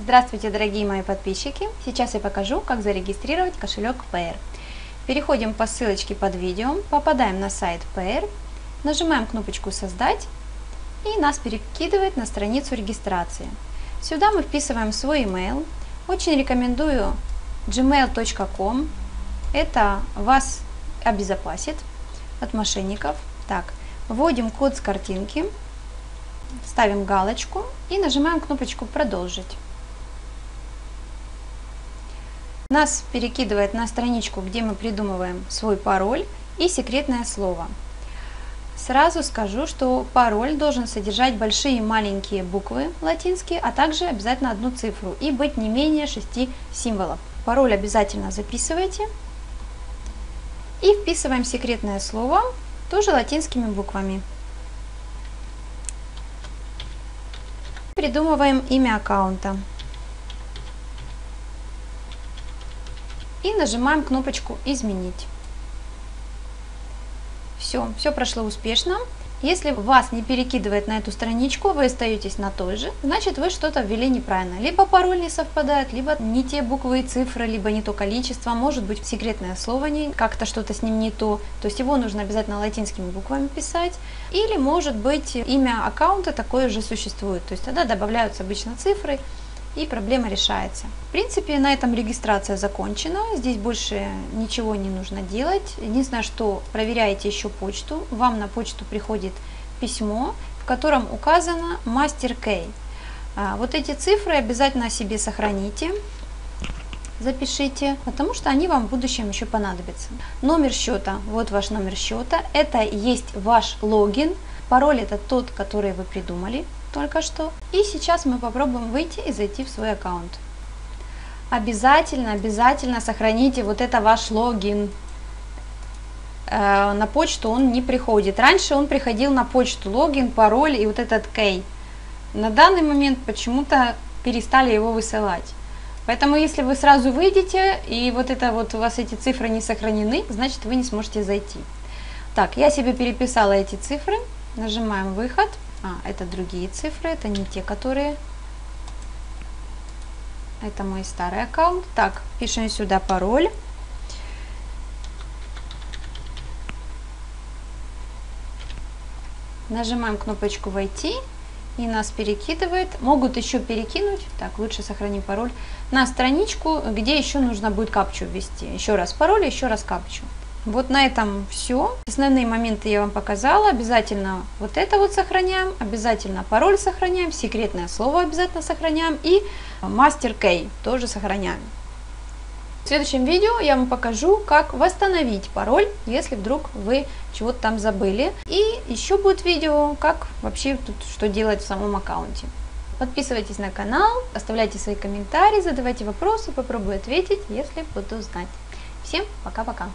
Здравствуйте, дорогие мои подписчики! Сейчас я покажу, как зарегистрировать кошелек Payer. Переходим по ссылочке под видео, попадаем на сайт Payer, нажимаем кнопочку «Создать» и нас перекидывает на страницу регистрации. Сюда мы вписываем свой email. Очень рекомендую gmail.com. Это вас обезопасит от мошенников. Так, вводим код с картинки, ставим галочку и нажимаем кнопочку «Продолжить». Нас перекидывает на страничку, где мы придумываем свой пароль и секретное слово. Сразу скажу, что пароль должен содержать большие и маленькие буквы латинские, а также обязательно одну цифру и быть не менее 6 символов. Пароль обязательно записывайте и вписываем секретное слово тоже латинскими буквами. Придумываем имя аккаунта. И нажимаем кнопочку «Изменить». Все, все прошло успешно. Если вас не перекидывает на эту страничку, вы остаетесь на той же, значит вы что-то ввели неправильно. Либо пароль не совпадает, либо не те буквы и цифры, либо не то количество, может быть секретное слово, не как-то что-то с ним не то. То есть его нужно обязательно латинскими буквами писать. Или может быть имя аккаунта такое же существует. То есть тогда добавляются обычно цифры, и проблема решается. В принципе, на этом регистрация закончена. Здесь больше ничего не нужно делать. Единственное, что проверяете еще почту. Вам на почту приходит письмо, в котором указано мастер кей. Вот эти цифры обязательно себе сохраните запишите, потому что они вам в будущем еще понадобятся. Номер счета, вот ваш номер счета, это есть ваш логин, пароль это тот, который вы придумали, только что. И сейчас мы попробуем выйти и зайти в свой аккаунт. Обязательно, обязательно сохраните вот это ваш логин. Э, на почту он не приходит. Раньше он приходил на почту, логин, пароль и вот этот кей. На данный момент почему-то перестали его высылать. Поэтому если вы сразу выйдете и вот это вот у вас эти цифры не сохранены, значит вы не сможете зайти. Так, я себе переписала эти цифры. Нажимаем выход. А, это другие цифры, это не те, которые... Это мой старый аккаунт. Так, пишем сюда пароль. Нажимаем кнопочку «Войти» и нас перекидывает. Могут еще перекинуть, так, лучше сохрани пароль, на страничку, где еще нужно будет капчу ввести. Еще раз пароль, еще раз капчу. Вот на этом все. Основные моменты я вам показала. Обязательно вот это вот сохраняем, обязательно пароль сохраняем, секретное слово обязательно сохраняем и мастер кей тоже сохраняем. В следующем видео я вам покажу, как восстановить пароль, если вдруг вы чего-то там забыли. И еще будет видео, как вообще тут что делать в самом аккаунте. Подписывайтесь на канал, оставляйте свои комментарии, задавайте вопросы, попробую ответить, если буду знать. Всем пока-пока!